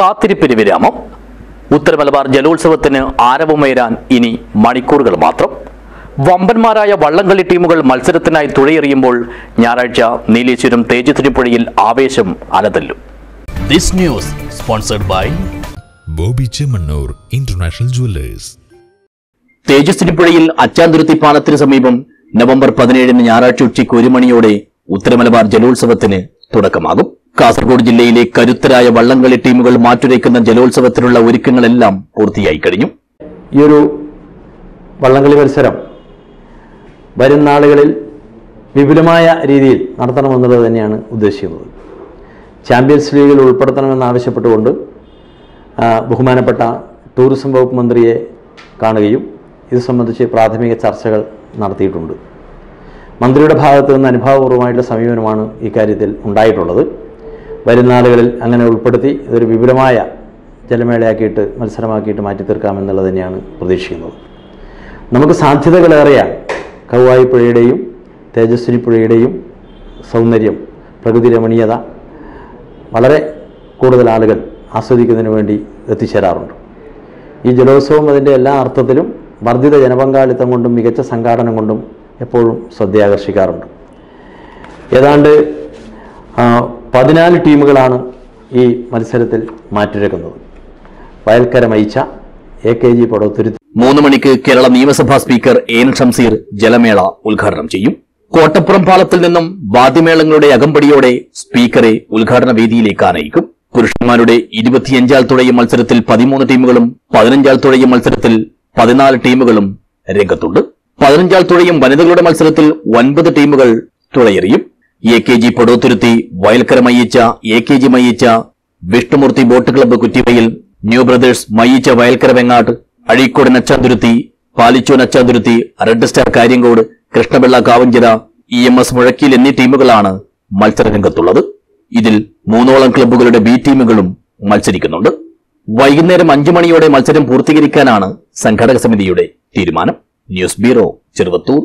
കാത്തിരിപ്പിന് വിരാമം. ഉത്തര മലബാർ ജലോത്സവത്തിന് ആരവമേരാൻ ഇനി മണിക്കൂറുകൾ മാത്രം. വമ്പന്മാരായ വള്ളംകളി ടീമുകൾ മത്സരത്തിനായി തുഴയെറിയുമ്പോൾ ഞായറാഴ്ച നീലേശ്വരം തേജത്തിരിപ്പുഴയിൽ ആവേശം അലതല്ലും. This news sponsored by Bobby Chemmanur International Jewellers. തേജസ്വിനിപ്പുഴയിൽ Achanthuruthi പാലത്തിന് സമീപം നവംബർ പതിനേഴിന് ഞായറാഴ്ച ഉച്ചയ്ക്ക് ഒരു മണിയോടെ ഉത്തരമലബാർ ജലോത്സവത്തിന് തുടക്കമാകും. കാസർഗോഡ് ജില്ലയിലെ കരുത്തരായ വള്ളംകളി ടീമുകൾ മാറ്റുരയ്ക്കുന്ന ജലോത്സവത്തിനുള്ള ഒരുക്കങ്ങളെല്ലാം പൂർത്തിയായി കഴിഞ്ഞു. ഈ ഒരു വള്ളംകളി മത്സരം വരും നാളുകളിൽ വിപുലമായ രീതിയിൽ നടത്തണമെന്നുള്ളത് തന്നെയാണ് ഉദ്ദേശിക്കുന്നത്. ചാമ്പ്യൻസ് ലീഗിൽ ഉൾപ്പെടുത്തണമെന്നാവശ്യപ്പെട്ടുകൊണ്ട് ബഹുമാനപ്പെട്ട ടൂറിസം വകുപ്പ് മന്ത്രിയെ കാണുകയും ഇത് സംബന്ധിച്ച് പ്രാഥമിക ചർച്ചകൾ നടത്തിയിട്ടുണ്ട്. മന്ത്രിയുടെ ഭാഗത്ത് നിന്ന് അനുഭാവപൂർവമായിട്ടുള്ള സമീപനമാണ് ഇക്കാര്യത്തിൽ ഉണ്ടായിട്ടുള്ളത്. വരും നാളുകളിൽ അങ്ങനെ ഉൾപ്പെടുത്തി ഇതൊരു വിപുലമായ ജലമേളയാക്കിയിട്ട് മത്സരമാക്കിയിട്ട് മാറ്റി തീർക്കാമെന്നുള്ളത് തന്നെയാണ് പ്രതീക്ഷിക്കുന്നത്. നമുക്ക് സാധ്യതകളേറെയാണ് കൗവായി പുഴയുടെയും തേജസ്വിനി പുഴയുടെയും സൗന്ദര്യം പ്രകൃതി രമണീയത വളരെ കൂടുതൽ ആളുകൾ ആസ്വദിക്കുന്നതിന് വേണ്ടി എത്തിച്ചേരാറുണ്ട്. ഈ ജലോത്സവം അതിന്റെ എല്ലാ അർത്ഥത്തിലും വർദ്ധിത ജനപങ്കാളിത്തം കൊണ്ടും മികച്ച സംഘാടനം കൊണ്ടും എപ്പോഴും ശ്രദ്ധയാകർഷിക്കാറുണ്ട്. ഏതാണ്ട് പതിനാല് ടീമുകളാണ് ഈ മത്സരത്തിൽ മാറ്റുരക്കുന്നത്. Vayalkkara Mayichcha A K G Padothuruthi മൂന്ന് മണിക്ക് കേരള നിയമസഭാ സ്പീക്കർ എൻ ഷംസീർ ജലമേള ഉദ്ഘാടനം ചെയ്യും. കോട്ടപ്പുറം പാലത്തിൽ നിന്നും വാദ്യമേളങ്ങളുടെ അകമ്പടിയോടെ സ്പീക്കറെ ഉദ്ഘാടന വേദിയിലേക്ക് ആനയിക്കും. പുരുഷന്മാരുടെ ഇരുപത്തിയഞ്ചാൾ തുഴയും മത്സരത്തിൽ പതിമൂന്ന് ടീമുകളും പതിനഞ്ചാൾ തുഴയും മത്സരത്തിൽ പതിനാല് ടീമുകളും രംഗത്തുണ്ട്. പതിനഞ്ചാൾ തുഴയും വനിതകളുടെ മത്സരത്തിൽ ഒൻപത് ടീമുകൾ തുഴയെറിയും. A K G Padothuruthi Vayalkkara Mayyichcha A K G Mayyichcha Vishnumoorthi boat club Kuttivayil new brothers Mayyichcha Vayalkkara Vengatt Azhikode Nachanthuruthi Palicho Nachanthuruthi red star Karyankode Krishnapillai Kavanchira E M S മുഴക്കിൽ എന്നീ ടീമുകളാണ് മത്സരരംഗത്തുള്ളത്. ഇതിൽ മൂന്നോളം ക്ലബ്ബുകളുടെ B ടീമുകളും മത്സരിക്കുന്നുണ്ട്. വൈകുന്നേരം അഞ്ചു മണിയോടെ മത്സരം പൂർത്തീകരിക്കാനാണ് സംഘാടക സമിതിയുടെ തീരുമാനം. News bureau Cheruvathur.